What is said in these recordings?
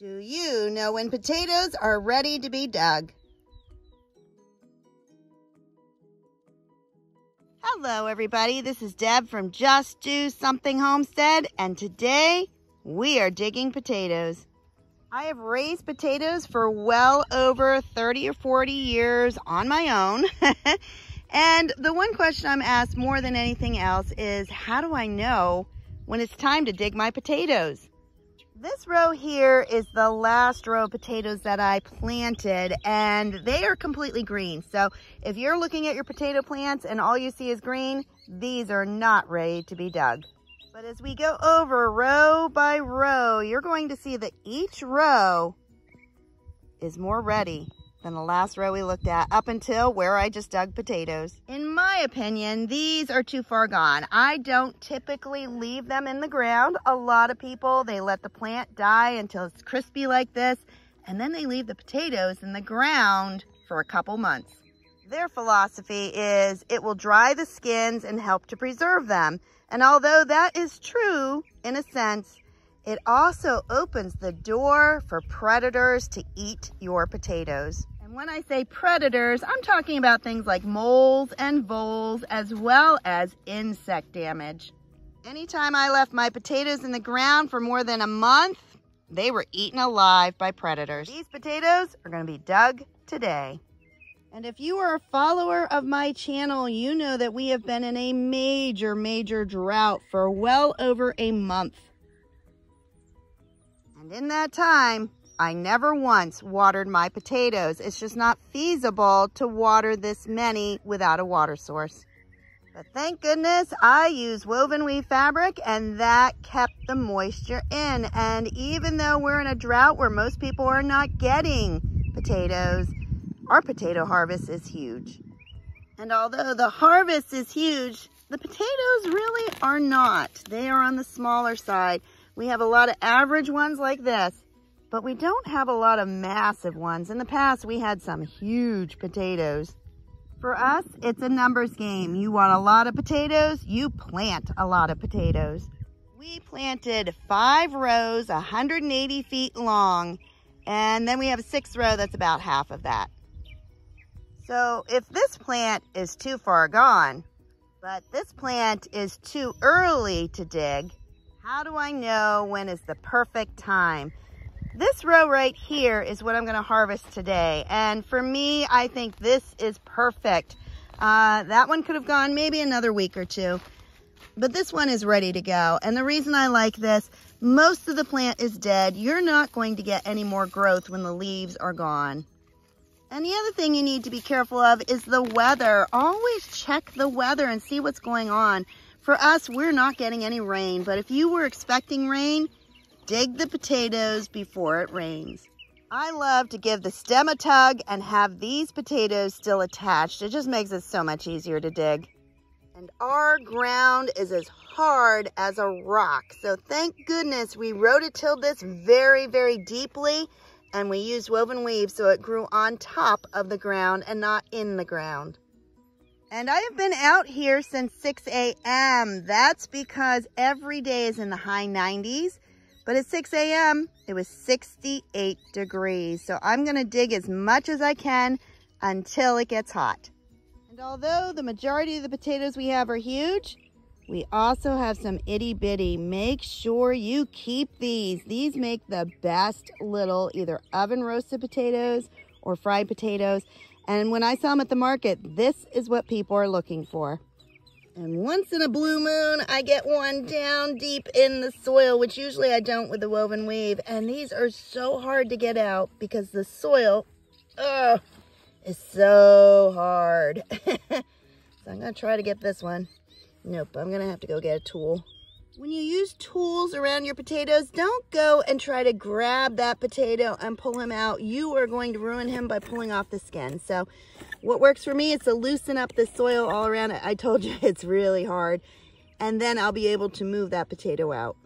Do you know when potatoes are ready to be dug? Hello everybody, this is Deb from Just Do Something Homestead and today we are digging potatoes. I have raised potatoes for well over 30 or 40 years on my own. and the one question I'm asked more than anything else is how do I know when it's time to dig my potatoes? This row here is the last row of potatoes that I planted and they are completely green. So if you're looking at your potato plants and all you see is green, these are not ready to be dug. But as we go over row by row, you're going to see that each row is more ready than the last row we looked at up until where I just dug potatoes. In my opinion, these are too far gone. I don't typically leave them in the ground. A lot of people, they let the plant die until it's crispy like this, and then they leave the potatoes in the ground for a couple months. Their philosophy is it will dry the skins and help to preserve them. And although that is true in a sense, it also opens the door for predators to eat your potatoes. And when I say predators, I'm talking about things like moles and voles as well as insect damage. Anytime I left my potatoes in the ground for more than a month, they were eaten alive by predators. These potatoes are going to be dug today. And if you are a follower of my channel, you know that we have been in a major, major drought for well over a month. And in that time, I never once watered my potatoes. It's just not feasible to water this many without a water source. But thank goodness I use woven weave fabric and that kept the moisture in. And even though we're in a drought where most people are not getting potatoes, our potato harvest is huge. And although the harvest is huge, the potatoes really are not. They are on the smaller side. We have a lot of average ones like this, but we don't have a lot of massive ones. In the past, we had some huge potatoes. For us, it's a numbers game. You want a lot of potatoes, you plant a lot of potatoes. We planted five rows, 180 feet long, and then we have a sixth row that's about half of that. So if this plant is too far gone, but this plant is too early to dig, how do I know when is the perfect time? This row right here is what I'm going to harvest today. And for me, I think this is perfect. Uh, that one could have gone maybe another week or two. But this one is ready to go. And the reason I like this, most of the plant is dead. You're not going to get any more growth when the leaves are gone. And the other thing you need to be careful of is the weather. Always check the weather and see what's going on. For us, we're not getting any rain, but if you were expecting rain, dig the potatoes before it rains. I love to give the stem a tug and have these potatoes still attached. It just makes it so much easier to dig. And our ground is as hard as a rock. So thank goodness we rototilled this very, very deeply and we used woven weave so it grew on top of the ground and not in the ground. And I have been out here since 6 a.m. That's because every day is in the high 90s. But at 6 a.m., it was 68 degrees. So I'm going to dig as much as I can until it gets hot. And although the majority of the potatoes we have are huge, we also have some itty bitty. Make sure you keep these. These make the best little either oven roasted potatoes or fried potatoes. And when I saw them at the market, this is what people are looking for. And once in a blue moon, I get one down deep in the soil, which usually I don't with the woven weave. And these are so hard to get out because the soil, oh, is so hard. so I'm going to try to get this one. Nope, I'm going to have to go get a tool. When you use tools around your potatoes, don't go and try to grab that potato and pull him out. You are going to ruin him by pulling off the skin. So what works for me is to loosen up the soil all around it. I told you it's really hard. And then I'll be able to move that potato out.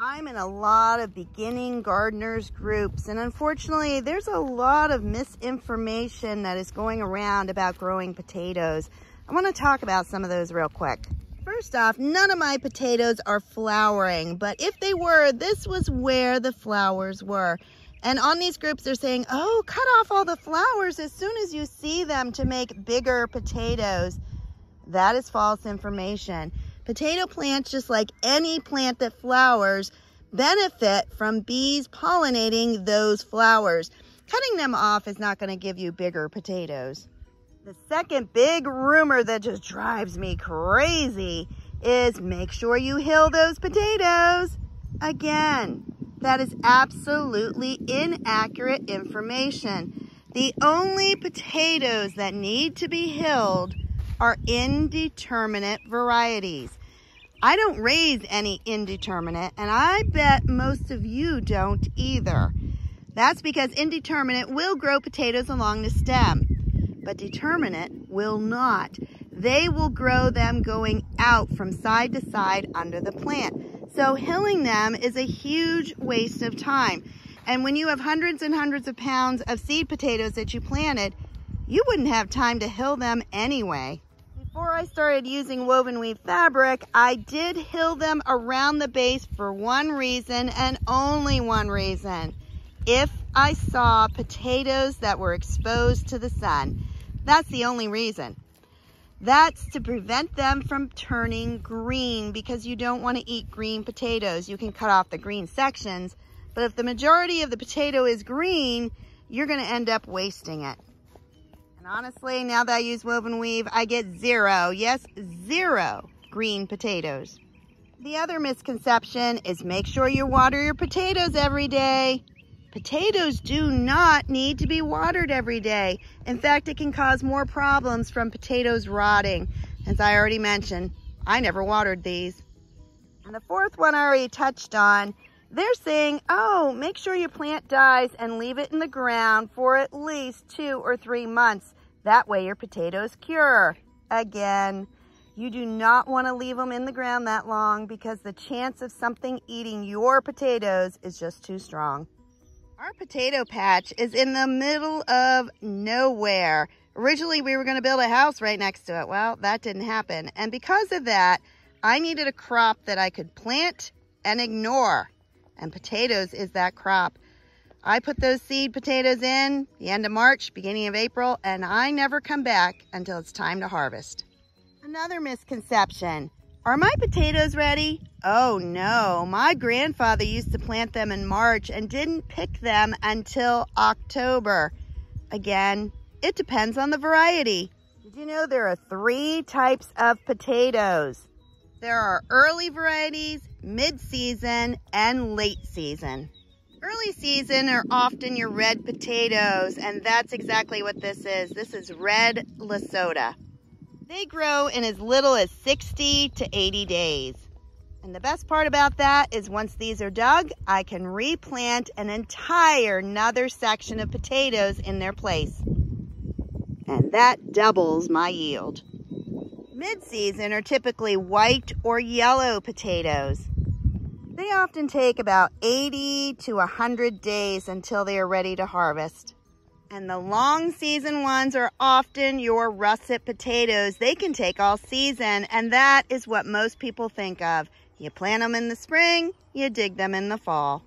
I'm in a lot of beginning gardeners groups and unfortunately there's a lot of misinformation that is going around about growing potatoes. I want to talk about some of those real quick. First off, none of my potatoes are flowering, but if they were, this was where the flowers were. And on these groups, they're saying, oh, cut off all the flowers as soon as you see them to make bigger potatoes. That is false information. Potato plants, just like any plant that flowers, benefit from bees pollinating those flowers. Cutting them off is not going to give you bigger potatoes. The second big rumor that just drives me crazy is make sure you hill those potatoes. Again, that is absolutely inaccurate information. The only potatoes that need to be hilled are indeterminate varieties. I don't raise any indeterminate, and I bet most of you don't either. That's because indeterminate will grow potatoes along the stem, but determinate will not. They will grow them going out from side to side under the plant. So hilling them is a huge waste of time. And when you have hundreds and hundreds of pounds of seed potatoes that you planted, you wouldn't have time to hill them anyway. Before I started using woven weave fabric, I did hill them around the base for one reason and only one reason. If I saw potatoes that were exposed to the sun, that's the only reason. That's to prevent them from turning green because you don't want to eat green potatoes. You can cut off the green sections, but if the majority of the potato is green, you're going to end up wasting it And honestly, now that I use woven weave, I get zero, yes, zero green potatoes. The other misconception is make sure you water your potatoes every day. Potatoes do not need to be watered every day. In fact, it can cause more problems from potatoes rotting. As I already mentioned, I never watered these. And the fourth one I already touched on, they're saying, oh, make sure your plant dies and leave it in the ground for at least two or three months. That way your potatoes cure. Again, you do not want to leave them in the ground that long because the chance of something eating your potatoes is just too strong. Our potato patch is in the middle of nowhere. Originally, we were going to build a house right next to it. Well, that didn't happen. And because of that, I needed a crop that I could plant and ignore. And potatoes is that crop. I put those seed potatoes in the end of March, beginning of April, and I never come back until it's time to harvest. Another misconception. Are my potatoes ready? Oh no, my grandfather used to plant them in March and didn't pick them until October. Again, it depends on the variety. Did you know there are three types of potatoes? There are early varieties, mid-season, and late season. Early season are often your red potatoes, and that's exactly what this is. This is red LaSoda. They grow in as little as 60 to 80 days. And the best part about that is once these are dug, I can replant an entire another section of potatoes in their place. And that doubles my yield. Mid-season are typically white or yellow potatoes. They often take about 80 to 100 days until they are ready to harvest. And the long season ones are often your russet potatoes. They can take all season, and that is what most people think of. You plant them in the spring, you dig them in the fall.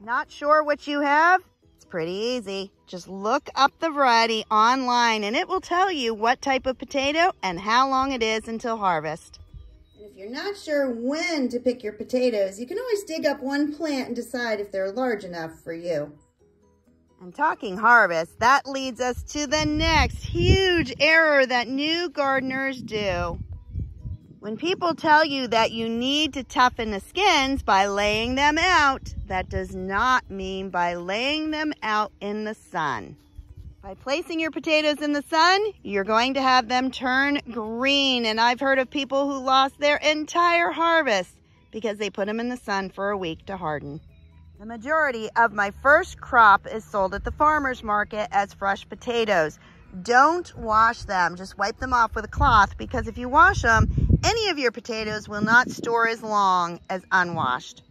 Not sure what you have? It's pretty easy. Just look up the variety online and it will tell you what type of potato and how long it is until harvest And if you're not sure when to pick your potatoes, you can always dig up one plant and decide if they're large enough for you. And talking harvest, that leads us to the next huge error that new gardeners do. When people tell you that you need to toughen the skins by laying them out, that does not mean by laying them out in the sun. By placing your potatoes in the sun, you're going to have them turn green. And I've heard of people who lost their entire harvest because they put them in the sun for a week to harden. The majority of my first crop is sold at the farmer's market as fresh potatoes. Don't wash them. Just wipe them off with a cloth because if you wash them, any of your potatoes will not store as long as unwashed.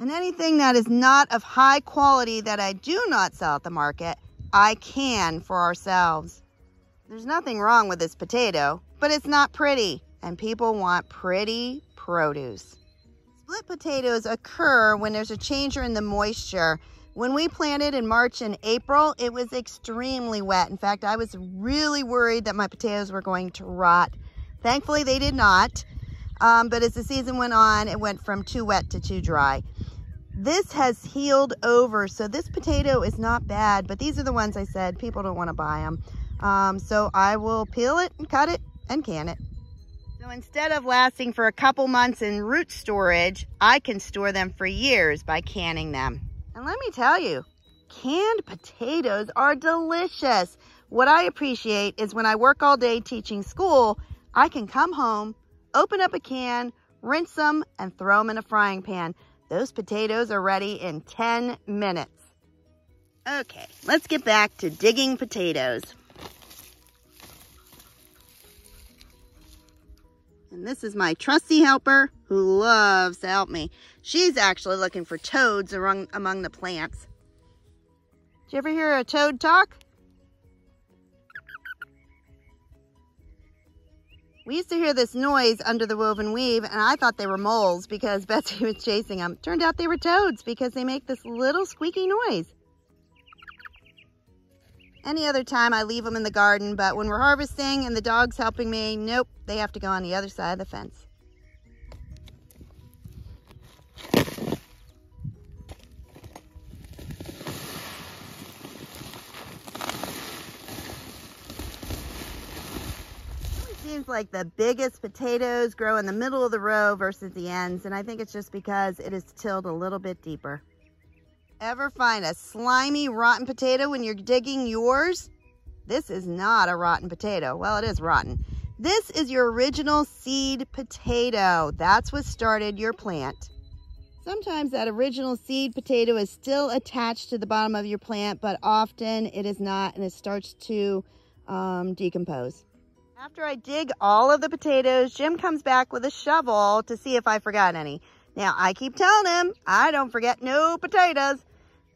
And anything that is not of high quality that I do not sell at the market, I can for ourselves. There's nothing wrong with this potato, but it's not pretty, and people want pretty produce. Split potatoes occur when there's a change in the moisture. When we planted in March and April, it was extremely wet. In fact, I was really worried that my potatoes were going to rot. Thankfully, they did not. Um, but as the season went on, it went from too wet to too dry. This has healed over, so this potato is not bad, but these are the ones I said people don't want to buy them. Um, so I will peel it and cut it and can it. So instead of lasting for a couple months in root storage, I can store them for years by canning them. And let me tell you, canned potatoes are delicious. What I appreciate is when I work all day teaching school, I can come home, open up a can, rinse them, and throw them in a frying pan. Those potatoes are ready in 10 minutes. Okay, let's get back to digging potatoes. And this is my trusty helper who loves to help me. She's actually looking for toads among, among the plants. Did you ever hear a toad talk? We used to hear this noise under the woven weave, and I thought they were moles because Betsy was chasing them. Turned out they were toads because they make this little squeaky noise. Any other time I leave them in the garden, but when we're harvesting and the dog's helping me, nope, they have to go on the other side of the fence. seems like the biggest potatoes grow in the middle of the row versus the ends. And I think it's just because it is tilled a little bit deeper. Ever find a slimy, rotten potato when you're digging yours? This is not a rotten potato. Well, it is rotten. This is your original seed potato. That's what started your plant. Sometimes that original seed potato is still attached to the bottom of your plant, but often it is not and it starts to um, decompose. After I dig all of the potatoes, Jim comes back with a shovel to see if I forgot any. Now, I keep telling him I don't forget no potatoes,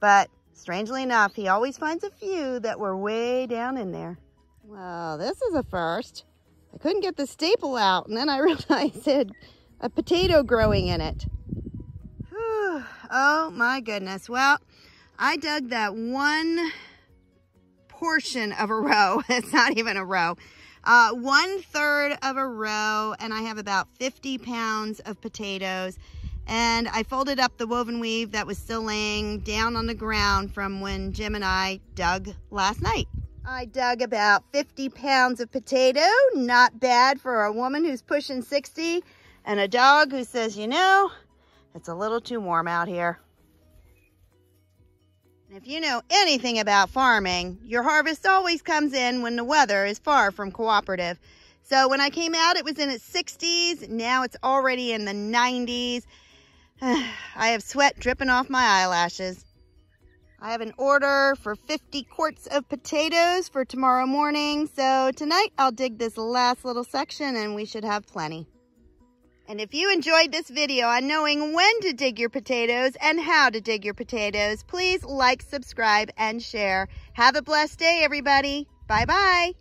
but strangely enough, he always finds a few that were way down in there. Well, this is a first. I couldn't get the staple out, and then I realized it had a potato growing in it. Whew. Oh my goodness. Well, I dug that one portion of a row. it's not even a row uh, one third of a row and I have about 50 pounds of potatoes and I folded up the woven weave that was still laying down on the ground from when Jim and I dug last night. I dug about 50 pounds of potato, not bad for a woman who's pushing 60 and a dog who says, you know, it's a little too warm out here. If you know anything about farming, your harvest always comes in when the weather is far from cooperative. So when I came out, it was in its 60s. Now it's already in the 90s. I have sweat dripping off my eyelashes. I have an order for 50 quarts of potatoes for tomorrow morning. So tonight I'll dig this last little section and we should have plenty. And if you enjoyed this video on knowing when to dig your potatoes and how to dig your potatoes, please like, subscribe, and share. Have a blessed day, everybody. Bye-bye.